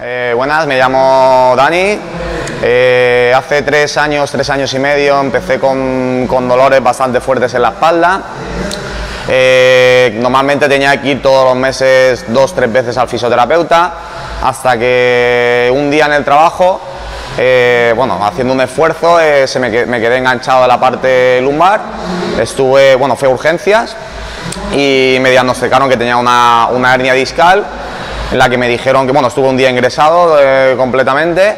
Eh, buenas, me llamo Dani. Eh, hace tres años, tres años y medio, empecé con, con dolores bastante fuertes en la espalda. Eh, normalmente tenía que ir todos los meses dos, tres veces al fisioterapeuta, hasta que un día en el trabajo, bueno, haciendo un esfuerzo, se me, que- me quedé enganchado de la parte lumbar, estuve, bueno, fue urgencias y me diagnosticaron que tenía una, una hernia discal, en la que me dijeron que, bueno, estuve un día ingresado eh, completamente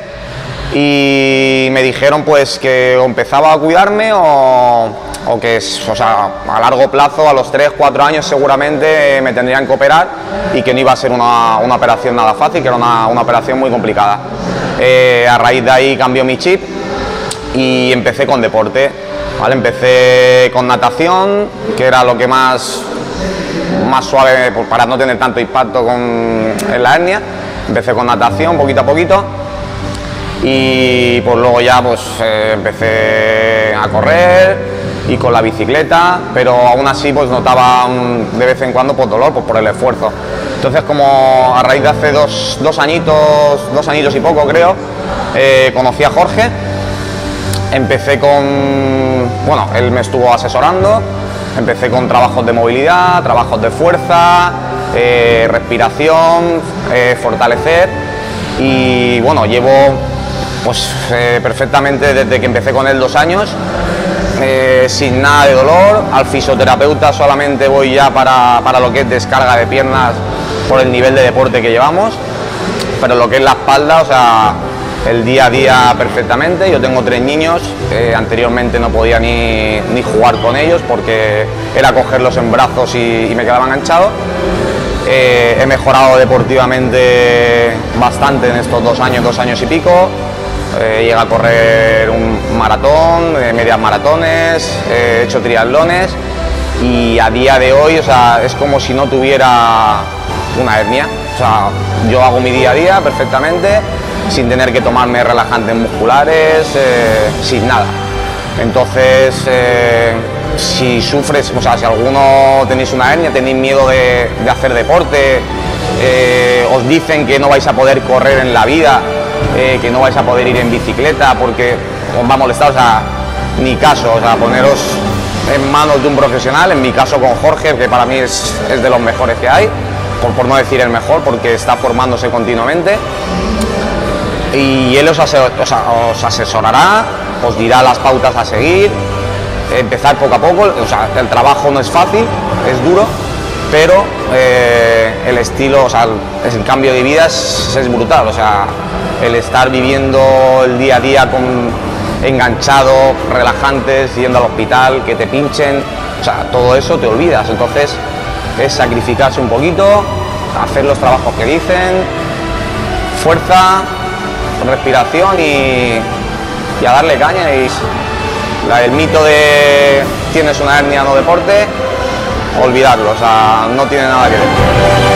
y me dijeron pues que empezaba a cuidarme o, o que o sea, a largo plazo, a los 3, 4 años seguramente eh, me tendrían que operar y que no iba a ser una, una operación nada fácil, que era una, una operación muy complicada. Eh, a raíz de ahí cambió mi chip y empecé con deporte. ¿vale? Empecé con natación, que era lo que más, más suave pues, para no tener tanto impacto con, en la hernia. Empecé con natación poquito a poquito y pues luego ya pues eh, empecé a correr y con la bicicleta, pero aún así pues notaba de vez en cuando pues dolor pues, por el esfuerzo. Entonces como a raíz de hace dos, dos añitos, dos añitos y poco creo, eh, conocí a Jorge, empecé con, bueno, él me estuvo asesorando, empecé con trabajos de movilidad, trabajos de fuerza, eh, respiración, eh, fortalecer. Y bueno, llevo pues eh, perfectamente desde que empecé con él dos años, sin nada de dolor, al fisioterapeuta solamente voy ya para, para lo que es descarga de piernas por el nivel de deporte que llevamos, pero lo que es la espalda, o sea, el día a día perfectamente. Yo tengo tres niños, eh, anteriormente no podía ni, ni jugar con ellos porque era cogerlos en brazos y, me quedaba enganchado. Eh, he mejorado deportivamente bastante en estos dos años, dos años y pico. Eh, llegué a correr un maratón, eh, medias maratones, he hecho triatlones y a día de hoy o sea, es como si no tuviera una hernia. O sea, yo hago mi día a día perfectamente, sin tener que tomarme relajantes musculares, eh, sin nada. Entonces, eh, si sufres, o sea, si alguno tenéis una hernia, tenéis miedo de, hacer deporte, eh, os dicen que no vais a poder correr en la vida, que no vais a poder ir en bicicleta porque os va a molestar, o sea, ni caso, o sea, poneros en manos de un profesional, en mi caso con Jorge, que para mí es, de los mejores que hay, por no decir el mejor, porque está formándose continuamente y él os, asesorará, os dirá las pautas a seguir, empezar poco a poco, o sea, el trabajo no es fácil, es duro, pero eh, el estilo, o sea, el, el cambio de vida es, es brutal, o sea, el estar viviendo el día a día con enganchado, relajantes, yendo al hospital, que te pinchen, o sea, todo eso te olvidas, entonces es sacrificarse un poquito, hacer los trabajos que dicen, fuerza, respiración y, y a darle caña. Y el mito de tienes una hernia no deporte, olvidarlo, o sea, no tiene nada que ver.